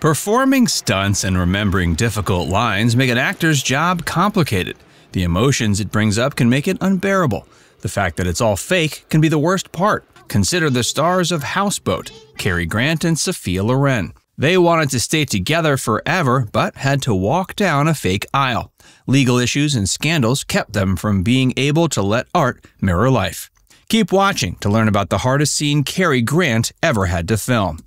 Performing stunts and remembering difficult lines make an actor's job complicated. The emotions it brings up can make it unbearable. The fact that it's all fake can be the worst part. Consider the stars of Houseboat, Cary Grant and Sophia Loren. They wanted to stay together forever, but had to walk down a fake aisle. Legal issues and scandals kept them from being able to let art mirror life. Keep watching to learn about the hardest scene Cary Grant ever had to film.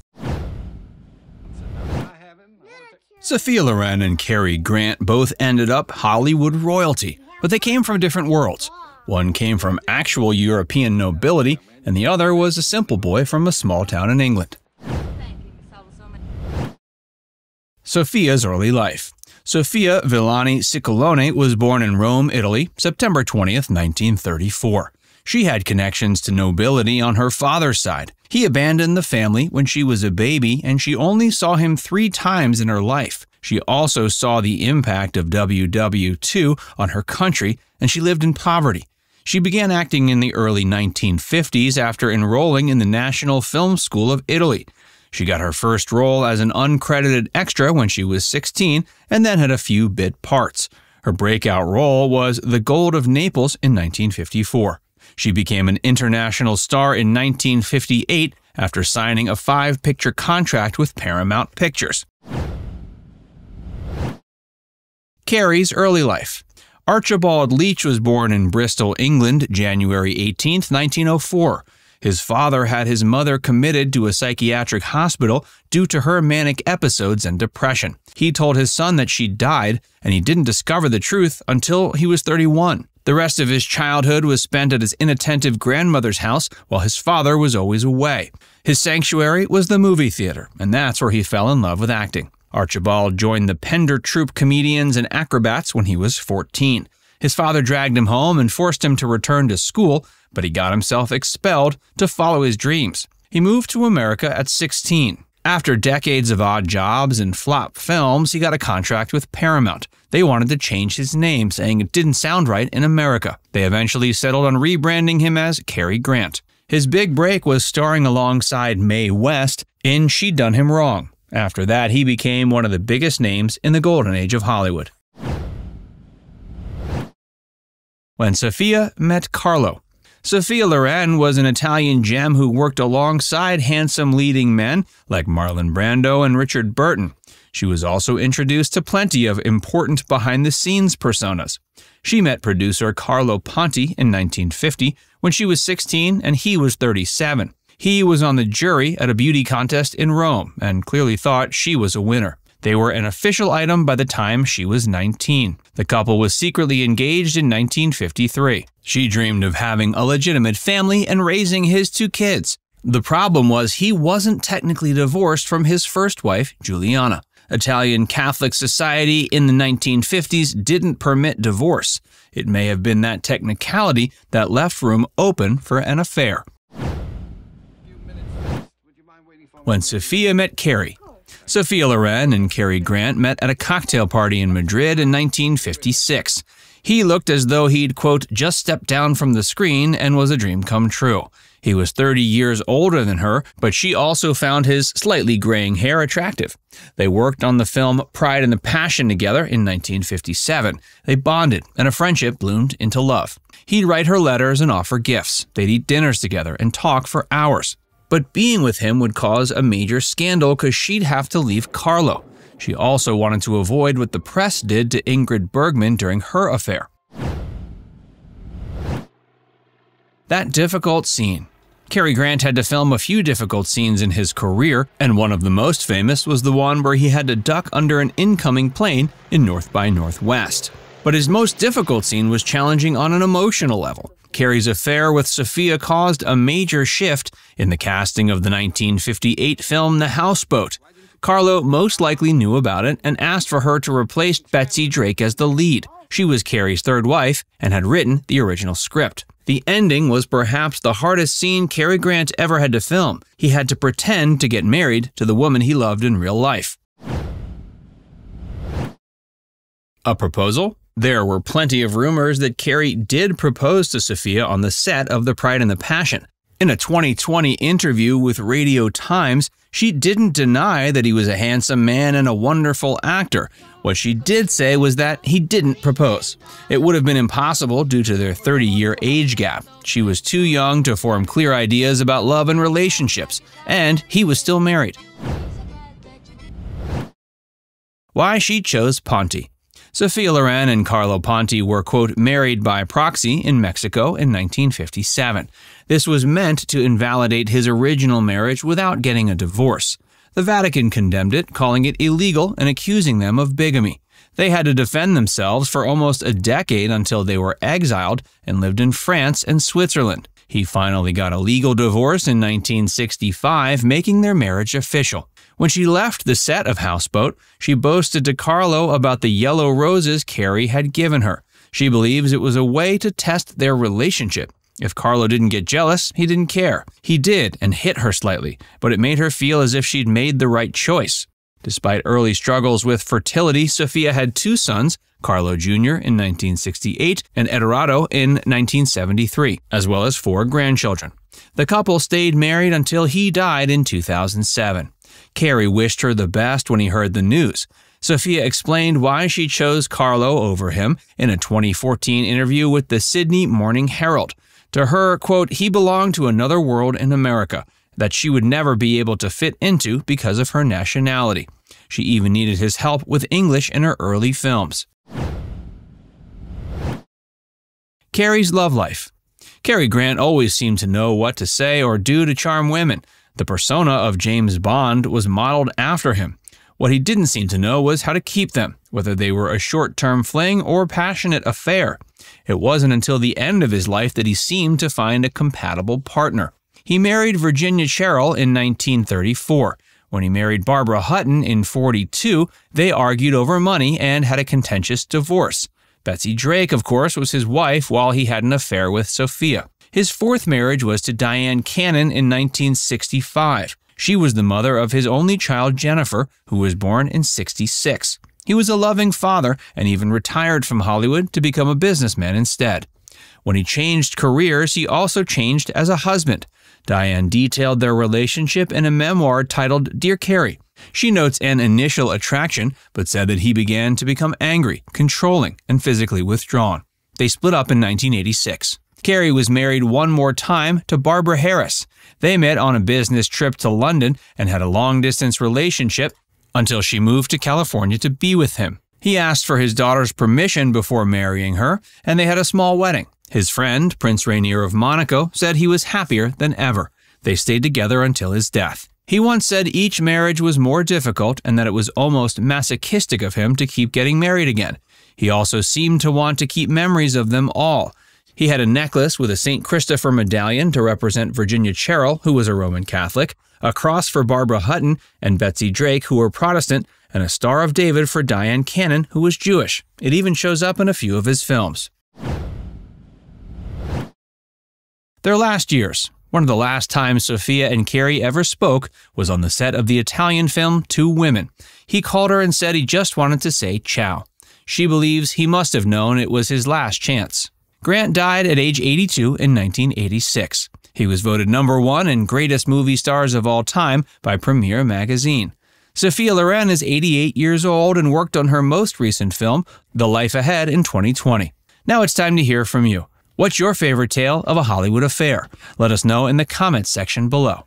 Sophia Loren and Cary Grant both ended up Hollywood royalty, but they came from different worlds. One came from actual European nobility, and the other was a simple boy from a small town in England. Sophia's early life. Sophia Villani Scicolone was born in Rome, Italy, September 20th, 1934. She had connections to nobility on her father's side. He abandoned the family when she was a baby, and she only saw him three times in her life. She also saw the impact of WW2 on her country, and she lived in poverty. She began acting in the early 1950s after enrolling in the National Film School of Italy. She got her first role as an uncredited extra when she was 16 and then had a few bit parts. Her breakout role was The Gold of Naples in 1954. She became an international star in 1958 after signing a five picture contract with Paramount Pictures. Cary's early life. Archibald Leach was born in Bristol, England, January 18, 1904. His father had his mother committed to a psychiatric hospital due to her manic episodes and depression. He told his son that she died, and he didn't discover the truth until he was 31. The rest of his childhood was spent at his inattentive grandmother's house while his father was always away. His sanctuary was the movie theater, and that's where he fell in love with acting. Archibald joined the Pender Troupe comedians and acrobats when he was 14. His father dragged him home and forced him to return to school, but he got himself expelled to follow his dreams. He moved to America at 16. After decades of odd jobs and flop films, he got a contract with Paramount. They wanted to change his name, saying it didn't sound right in America. They eventually settled on rebranding him as Cary Grant. His big break was starring alongside Mae West in She'd Done Him Wrong. After that, he became one of the biggest names in the golden age of Hollywood. When Sophia met Carlo, Sophia Loren was an Italian gem who worked alongside handsome leading men like Marlon Brando and Richard Burton. She was also introduced to plenty of important behind the scenes personas. She met producer Carlo Ponti in 1950 when she was 16 and he was 37. He was on the jury at a beauty contest in Rome and clearly thought she was a winner. They were an official item by the time she was 19. The couple was secretly engaged in 1953. She dreamed of having a legitimate family and raising his two kids. The problem was he wasn't technically divorced from his first wife, Giuliana. Italian Catholic society in the 1950s didn't permit divorce. It may have been that technicality that left room open for an affair. When Sophia met Cary, Sophia Loren and Cary Grant met at a cocktail party in Madrid in 1956. He looked as though he'd, quote, just stepped down from the screen and was a dream come true. He was 30 years older than her, but she also found his slightly graying hair attractive. They worked on the film Pride and the Passion together in 1957. They bonded, and a friendship bloomed into love. He'd write her letters and offer gifts. They'd eat dinners together and talk for hours. But being with him would cause a major scandal because she'd have to leave Carlo. She also wanted to avoid what the press did to Ingrid Bergman during her affair. That difficult scene. Cary Grant had to film a few difficult scenes in his career, and one of the most famous was the one where he had to duck under an incoming plane in North by Northwest. But his most difficult scene was challenging on an emotional level. Cary's affair with Sophia caused a major shift in the casting of the 1958 film The Houseboat. Carlo most likely knew about it and asked for her to replace Betsy Drake as the lead. She was Cary's third wife and had written the original script. The ending was perhaps the hardest scene Cary Grant ever had to film. He had to pretend to get married to the woman he loved in real life. A proposal? There were plenty of rumors that Cary did propose to Sophia on the set of The Pride and the Passion. In a 2020 interview with Radio Times, she didn't deny that he was a handsome man and a wonderful actor. What she did say was that he didn't propose. It would have been impossible due to their 30 year age gap. She was too young to form clear ideas about love and relationships, and he was still married. Why she chose Ponti. Sophia Loren and Carlo Ponti were, quote, married by proxy in Mexico in 1957. This was meant to invalidate his original marriage without getting a divorce. The Vatican condemned it, calling it illegal and accusing them of bigamy. They had to defend themselves for almost a decade until they were exiled and lived in France and Switzerland. He finally got a legal divorce in 1965, making their marriage official. When she left the set of Houseboat, she boasted to Carlo about the yellow roses Cary had given her. She believes it was a way to test their relationship. If Carlo didn't get jealous, he didn't care. He did and hit her slightly, but it made her feel as if she'd made the right choice. Despite early struggles with fertility, Sophia had two sons, Carlo Jr. in 1968 and Edoardo in 1973, as well as four grandchildren. The couple stayed married until he died in 2007. Cary wished her the best when he heard the news. Sophia explained why she chose Carlo over him in a 2014 interview with the Sydney Morning Herald. To her, quote, he belonged to another world in America that she would never be able to fit into because of her nationality. She even needed his help with English in her early films. Cary's love life. Cary Grant always seemed to know what to say or do to charm women. The persona of James Bond was modeled after him. What he didn't seem to know was how to keep them, whether they were a short term fling or passionate affair. It wasn't until the end of his life that he seemed to find a compatible partner. He married Virginia Cherrill in 1934. When he married Barbara Hutton in 42, they argued over money and had a contentious divorce. Betsy Drake, of course, was his wife while he had an affair with Sophia. His fourth marriage was to Dyan Cannon in 1965. She was the mother of his only child, Jennifer, who was born in 66. He was a loving father and even retired from Hollywood to become a businessman instead. When he changed careers, he also changed as a husband. Diane detailed their relationship in a memoir titled Dear Cary. She notes an initial attraction, but said that he began to become angry, controlling, and physically withdrawn. They split up in 1986. Cary was married one more time to Barbara Harris. They met on a business trip to London and had a long distance relationship until she moved to California to be with him. He asked for his daughter's permission before marrying her, and they had a small wedding. His friend, Prince Rainier of Monaco, said he was happier than ever. They stayed together until his death. He once said each marriage was more difficult and that it was almost masochistic of him to keep getting married again. He also seemed to want to keep memories of them all, he had a necklace with a St. Christopher medallion to represent Virginia Cherrill, who was a Roman Catholic, a cross for Barbara Hutton and Betsy Drake, who were Protestant, and a Star of David for Dyan Cannon, who was Jewish. It even shows up in a few of his films. Their last years. One of the last times Sophia and Cary ever spoke was on the set of the Italian film Two Women. He called her and said he just wanted to say ciao. She believes he must have known it was his last chance. Grant died at age 82 in 1986. He was voted number one in greatest movie stars of all time by Premiere Magazine. Sophia Loren is 88 years old and worked on her most recent film, The Life Ahead, in 2020. Now it's time to hear from you. What's your favorite tale of a Hollywood affair? Let us know in the comments section below.